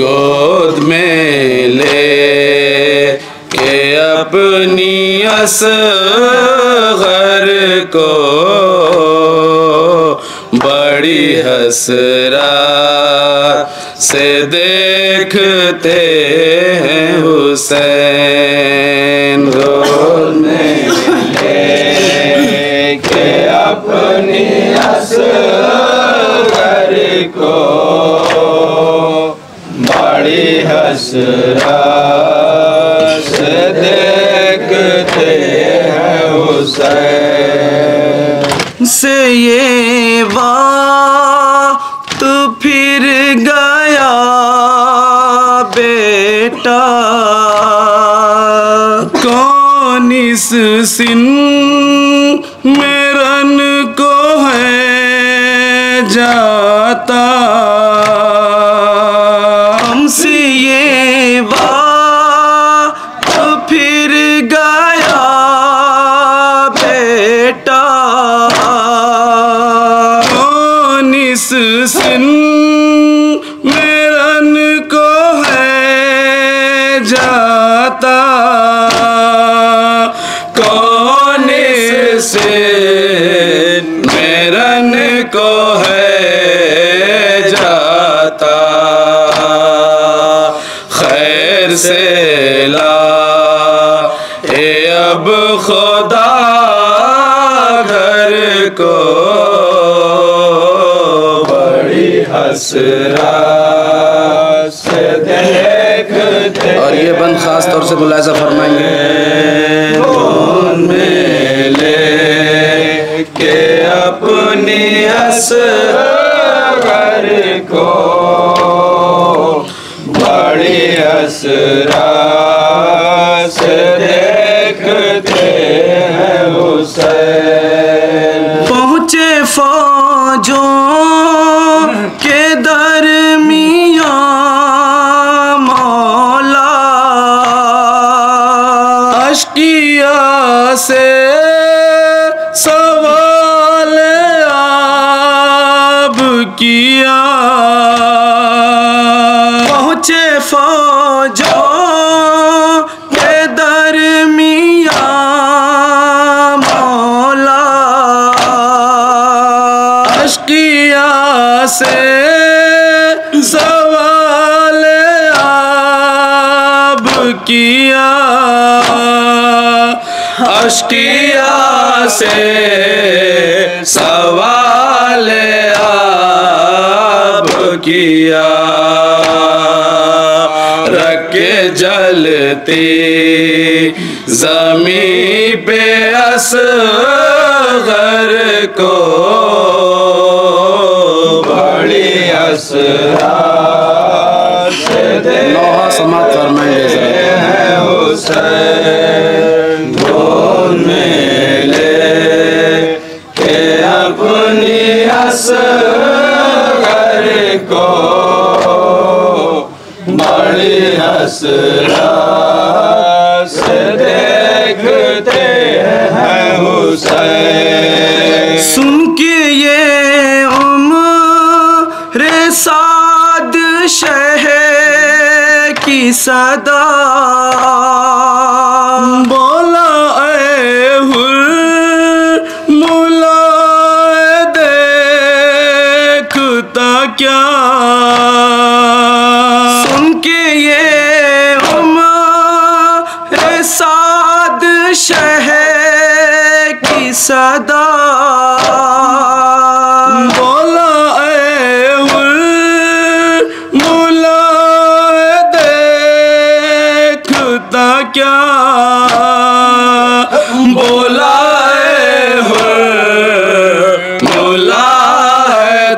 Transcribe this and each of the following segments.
गोद में ले के अपनी असगर को बड़ी हसरा से देखते हैं हुसैन। गोद में के अपनी असगर को बड़ी से देखते हैं हुसैन से ये बात फिर गया, बेटा। कौन इस सिन में रन को है जाता? सिन में रन को है जाता, कौन से मेरन को है जाता? खैर से ला, ए अब खुदा और ये बंद खास तौर से मुलायजा फरमाएँगे। के अपनी असर को अशकिया से सवाल आब किया। पहुँचे फौजों से सवाल आब किया। अशकिया से सवाल आब किया। रखे जलती जमी पे असगर को बड़ी हसरत बड़ी हसरत देखते हैं हुसैन सुन के ये उम्र साद शह की सदा। बोला मुला देखता क्या? क्या बोला मुला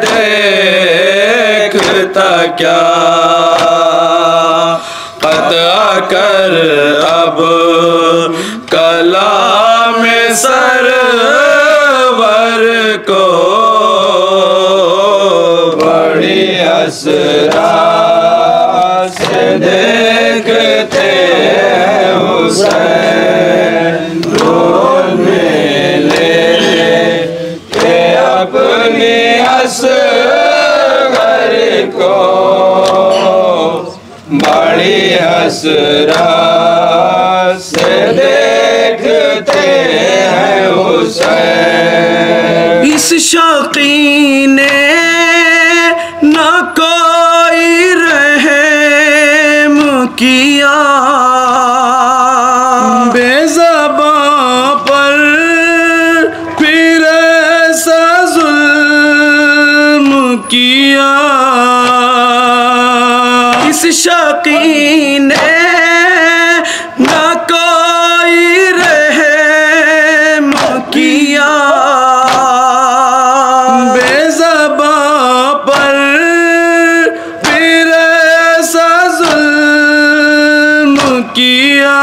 देखता क्या? पता कर अब कलाम सरवर को। बड़ी असरा बड़ी हसरा से देखते हैं हुसैन। इस शौकी ने न कोई रहम किया। पर फिर किया। इस शौकी ने कोई रहम किया। बेजबां पर फिर ऐसा जुल्म किया।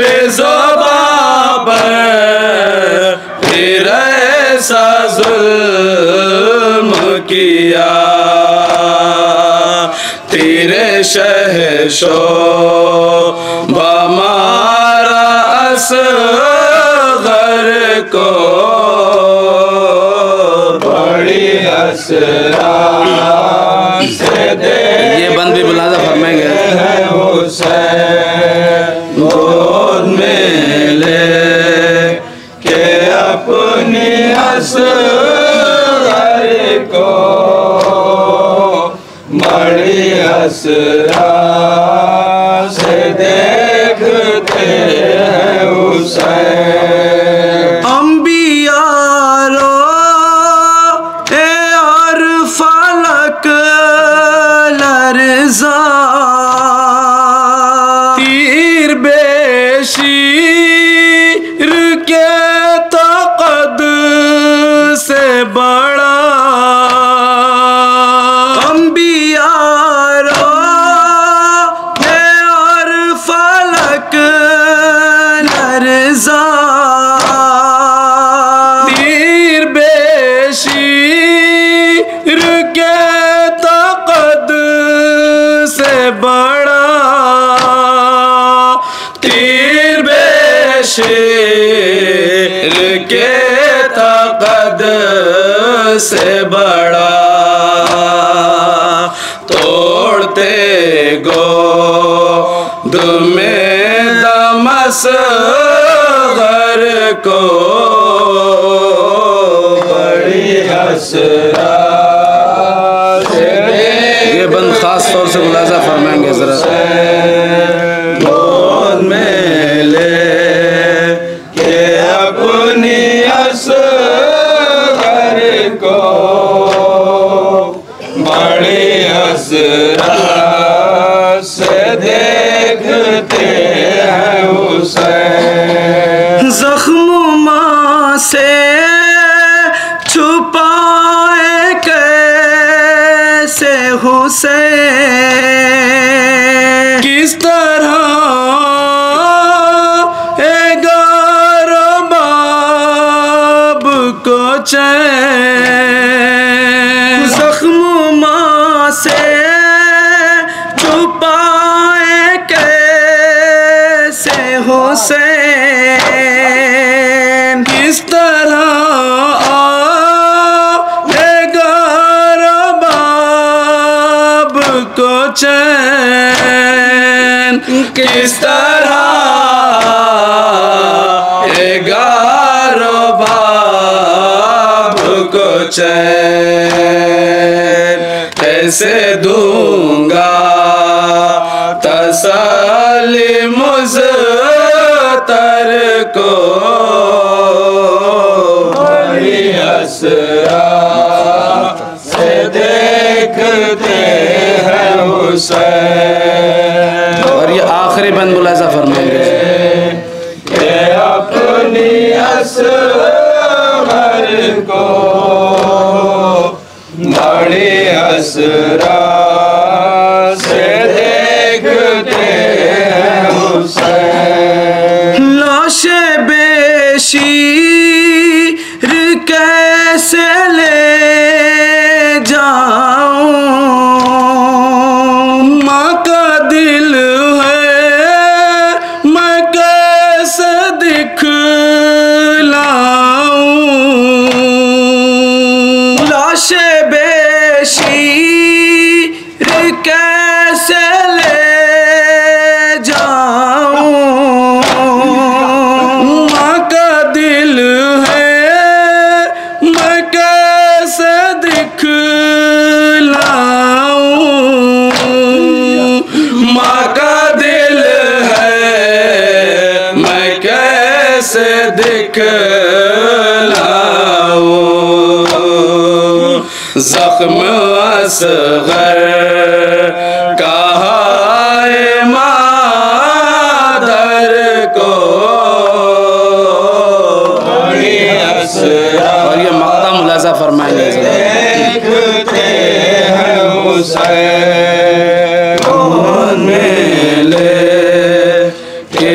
बेजबां पर फिर शहशो बमारा असगर को। बड़ी देखते ये बंद भी बुलादा फरमाएँगे। गोद में ले के अपनी असगर को। हसरा से देखते हैं हुसैन बेशीर के तकद से बड़ा तोड़ते गो में दमस घर को बड़ी हसरा। ये बंद खास तौर से मुलाजा फरमाएँगे जरा। जख्म माँ से छुपाए कैसे हुसैन? किस तरह एगारो बाब को चैन? जख्म माँ से छुपाए कैसे हुसैन? किस तरह ग्यारह बाब को चैन कैसे दूँगा? तसली मुझतर को बड़ी से देखते हैं और ये आखिरी बंद मुलाजा फरमाएँगे के अपनी को बड़ी हसरा से देखते हैं लाश बेशीर कैसे जख्म असगर कहा मादर को। और ये मकता मुलाजा फरमाएँगे ले के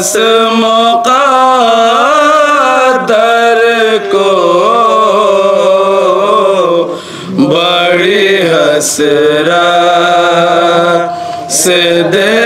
बस दर को बड़ी हसरा से दे